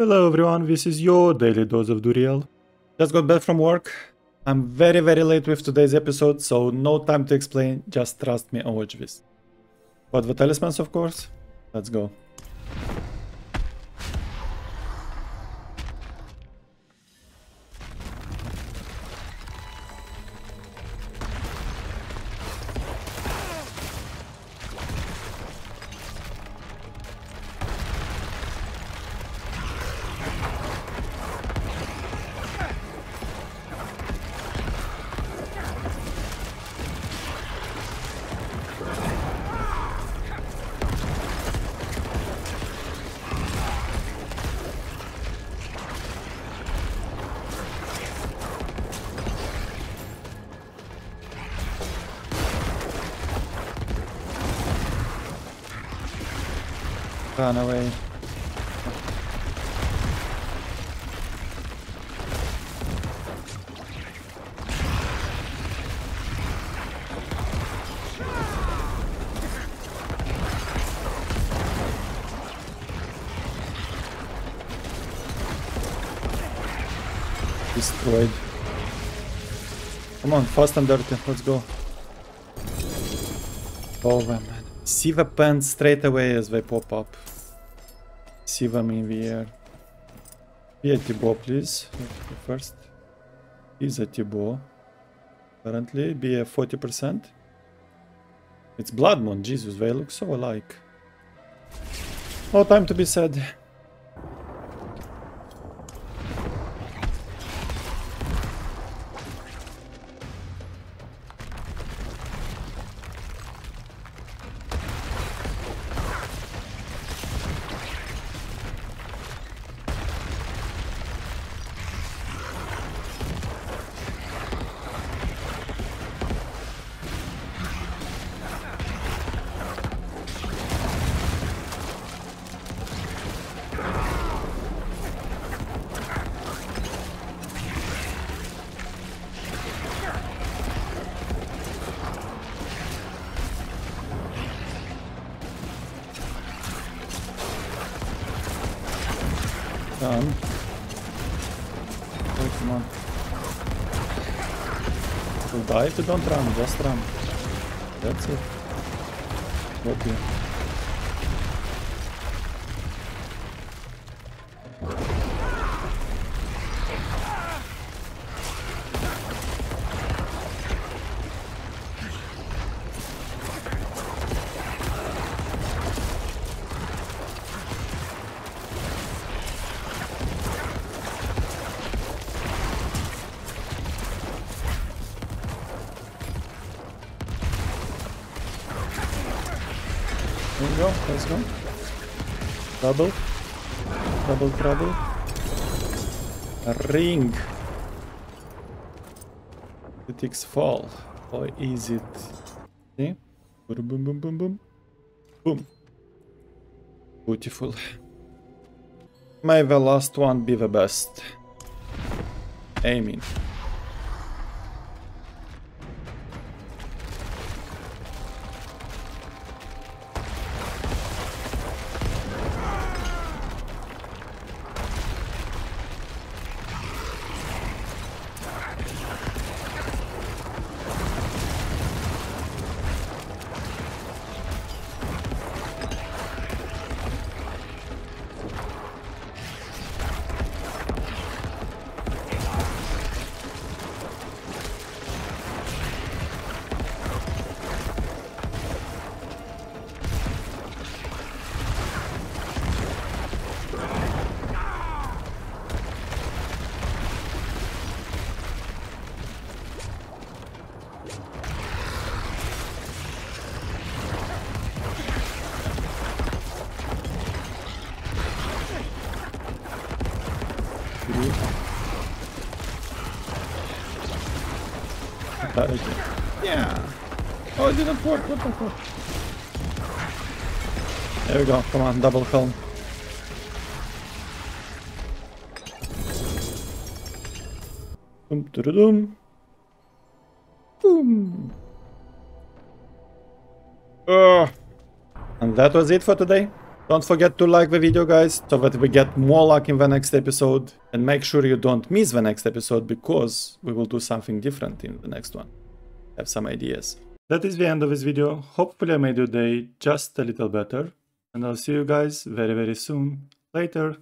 Hello everyone, this is your daily dose of Duriel. Just got back from work. I'm very very late with today's episode, so no time to explain, just trust me and watch this. But the talismans of course, let's go. Run away. Destroyed. Come on, fast and dirty, let's go. Over, man. See the pants straight away as they pop up. See them in the air. Be a Tibault, please. First. Is a Tibault. Apparently, be a 40%. It's Blood Moon, Jesus, they look so alike. No time to be sad. Done. Oh, come on. You'll die if you don't run, just run. That's it. Okay. We go, let's go. Double. Double trouble. A ring. Critics fall. How is it? See? Boom, boom, boom, boom, boom. Boom. Beautiful. May the last one be the best. Yeah. Oh, it didn't work. What the fuck? There we go. Come on, double helm. Boom, dum, Boom. Uh, and that was it for today. Don't forget to like the video guys, so that we get more luck in the next episode. And make sure you don't miss the next episode, because we will do something different in the next one. Have some ideas. That is the end of this video. Hopefully I made your day just a little better. And I'll see you guys very very soon. Later.